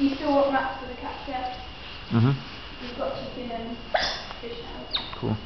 You still want rats for the catcher? yeah? Mhm. You've got chicken and fish now. Cool.